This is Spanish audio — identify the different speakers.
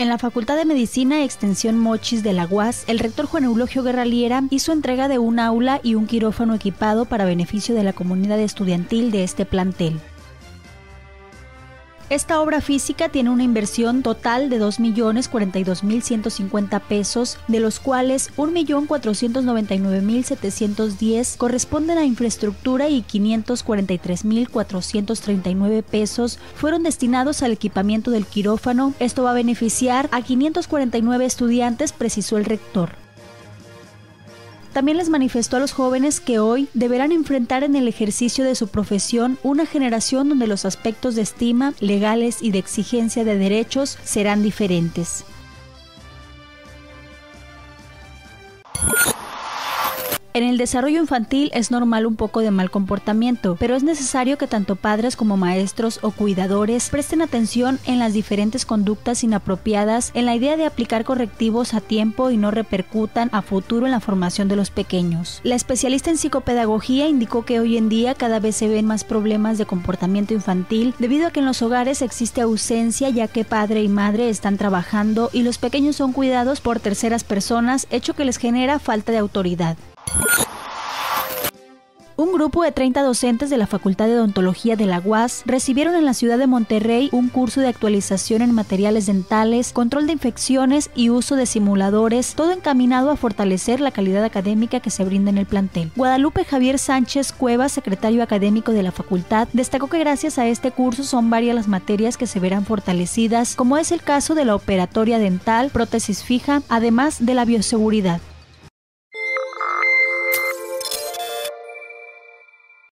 Speaker 1: En la Facultad de Medicina Extensión Mochis de la UAS, el rector Juan Eulogio Guerraliera hizo entrega de un aula y un quirófano equipado para beneficio de la comunidad estudiantil de este plantel. Esta obra física tiene una inversión total de 2.042.150 pesos, de los cuales 1.499.710 corresponden a infraestructura y 543.439 pesos fueron destinados al equipamiento del quirófano. Esto va a beneficiar a 549 estudiantes, precisó el rector. También les manifestó a los jóvenes que hoy deberán enfrentar en el ejercicio de su profesión una generación donde los aspectos de estima, legales y de exigencia de derechos serán diferentes. En el desarrollo infantil es normal un poco de mal comportamiento, pero es necesario que tanto padres como maestros o cuidadores presten atención en las diferentes conductas inapropiadas en la idea de aplicar correctivos a tiempo y no repercutan a futuro en la formación de los pequeños. La especialista en psicopedagogía indicó que hoy en día cada vez se ven más problemas de comportamiento infantil debido a que en los hogares existe ausencia ya que padre y madre están trabajando y los pequeños son cuidados por terceras personas, hecho que les genera falta de autoridad. Un grupo de 30 docentes de la Facultad de Odontología de la UAS recibieron en la ciudad de Monterrey un curso de actualización en materiales dentales, control de infecciones y uso de simuladores, todo encaminado a fortalecer la calidad académica que se brinda en el plantel. Guadalupe Javier Sánchez Cuevas, secretario académico de la facultad, destacó que gracias a este curso son varias las materias que se verán fortalecidas, como es el caso de la operatoria dental, prótesis fija, además de la bioseguridad.